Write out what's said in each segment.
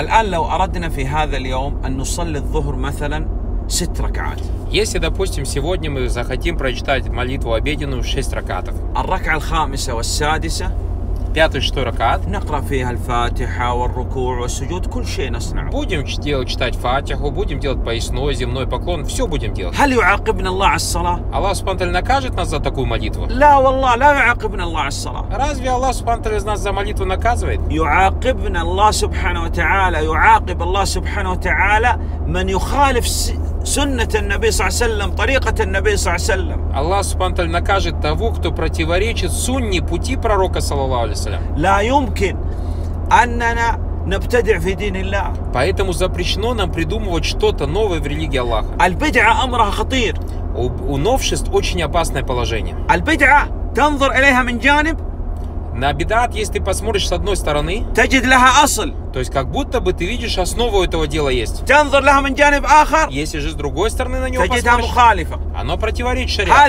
الآن لو أردنا في هذا اليوم أن نصلي الظهر مثلا ست ركعات Если, допустим, сегодня мы захотим прочитать молитву обеденную в 6 ракатов, الركعة الخامسة والسادسة пятый, шестой ракат, نقرأ فيها الفاتحة والركوع والسجود كل شيء نصنعه будем ч- делать, читать фатиху, будем делать поясной, земной поклон, все будем делать. هل يعاقبنا الله على الصلاة؟ Аллах Субтитры накажет нас за такую молитву? لا والله لا يعاقبنا الله على الصلاة Разве Аллах Субтитры нас за молитву наказывает? يعاقبنا الله سبحانه وتعالى يعاقب الله سبحانه وتعالى من يخالف س- سنة النبي صلى الله عليه وسلم طريقة النبي صلى الله عليه وسلم Аллах Субтитры накажет того, кто противоречит сунне пути пророка, саллаллаху алейхи لا يمكن أننا نبتدع في دين الله Поэтому запрещено нам придумывать что-то новое в религии Аллаха. البدعة أمرها خطير У, у новшеств очень опасное положение. البدعة تنظر إليها من جانب на бедат, если ты посмотришь с одной стороны, то есть как будто бы ты видишь основу этого дела есть. Если же с другой стороны на него посмотришь, оно противоречит шариату.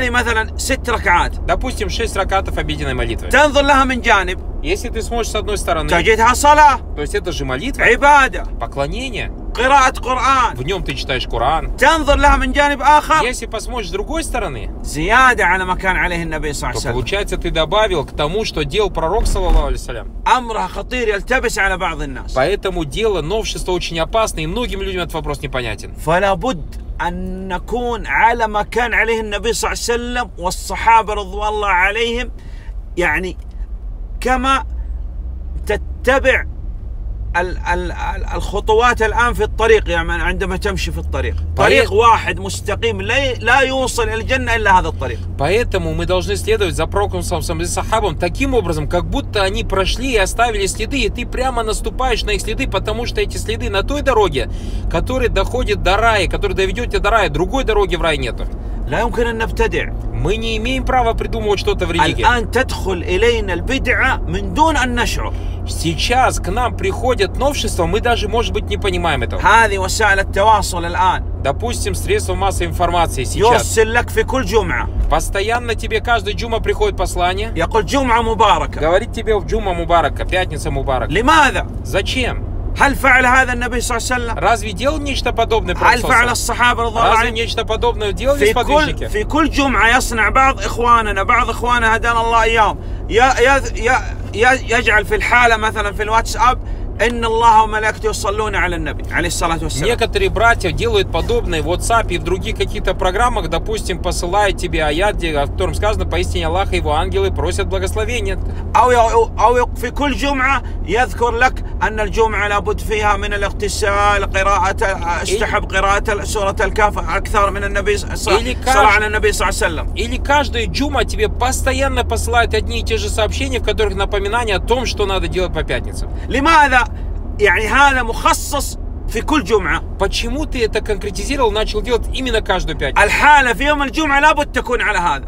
Допустим, 6 ракатов обеденной молитвы. Если ты смотришь с одной стороны, то есть это же молитва, поклонение. قراءة قرآن в нем ты читаешь Коран. تنظر لها من جانب آخر Если посмотришь с другой стороны, زيادة على ما كان عليه النبي صلى الله то عليه وسلم получается ты добавил к тому, что делал пророк, саллаллаху алейхи салям. أمرها خطير يلتبس على بعض الناس Поэтому дело новшества очень опасно, и многим людям этот вопрос непонятен. فلا بد أن نكون على ما كان عليه النبي صلى الله عليه وسلم والصحابة رضوان الله عليهم يعني كما تتبع ال- ال- ال- الخطوات الآن في الطريق يعني عندما تمشي في الطريق طريق واحد مستقيم لا لا يوصل إلى الجنة إلا هذا الطريق Поэтому мы должны следовать за пророком Салсам и сахабом таким образом, как будто они прошли и оставили следы, и ты прямо наступаешь на их следы, потому что эти следы на той дороге, которая доходит до рая, которая доведет тебя до рая, другой дороги в рай нету. لا يمكن أن نبتدع Мы не имеем права придумывать что-то в религии. الآن تدخل إلينا البدعة من دون أن نشعر Сейчас к нам приходят новшества, мы даже, может быть, не понимаем этого. هذه وسائل التواصل الآن Допустим, средства массовой информации сейчас. يرسل لك في كل جمعة Постоянно тебе каждый джума приходит послание, يقول جمعة مباركة говорит тебе в джума мубарака, пятница мубарак. لماذا؟ Зачем? هل فعل هذا النبي صلى الله عليه وسلم؟ Разве делал нечто подобное هل пророк فعل Салсалам? الصحابة رضي الله Разве عنهم؟ нечто подобное делали في كل сподвижники? في كل جمعة يصنع بعض إخواننا بعض إخواننا هدانا الله إياهم يا يا يا يا- يجعل في الحالة مثلا في الواتساب إن الله وملائكته يصلون على النبي عليه الصلاة والسلام Некоторые братья делают подобное в WhatsApp и в других каких-то программах, допустим, посылают тебе аят, где- в котором сказано, поистине Аллах и его ангелы просят благословения. أو ي- أو ي- في كل جمعة يذكر لك أن الجمعة لابد فيها من الاغتسال قراءة استحب قراءة سورة الكهف أكثر من النبي ص- Или صلاة каждый- على النبي صلى الله عليه وسلم Или каждая джума тебе постоянно посылают одни и те же сообщения, в которых напоминание о том, что надо делать по пятницам. لماذا؟ يعني هذا مخصص في كل جمعة Почему ты это конкретизировал, начал делать именно каждую пятницу? الحالة في يوم الجمعة لابد تكون على هذا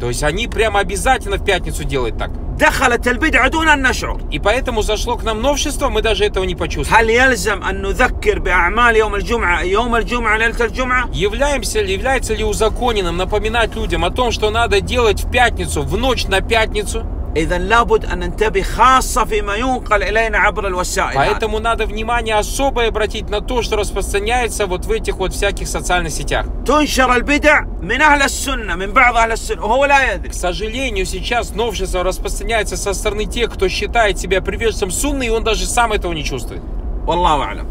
То есть они прямо обязательно в пятницу делают так. دخلت البدعة دون أن نشعر И поэтому зашло к нам новшество, мы даже этого не почувствовали. هل يلزم أن نذكر بأعمال يوم الجمعة يوم الجمعة ليلة الجمعة Являемся ли, является ли узаконенным напоминать людям о том, что надо делать в пятницу, в ночь на пятницу? إذا لابد أن ننتبه خاصة فيما ينقل إلينا عبر الوسائل هذه. Поэтому надо внимание особое обратить на то, что распространяется вот в этих вот всяких социальных сетях. تنشر البدع من أهل السنة من بعض أهل السنة وهو لا يدري К сожалению, сейчас новшество распространяется со стороны тех, кто считает себя приверженцем сунны, и он даже сам этого не чувствует. والله أعلم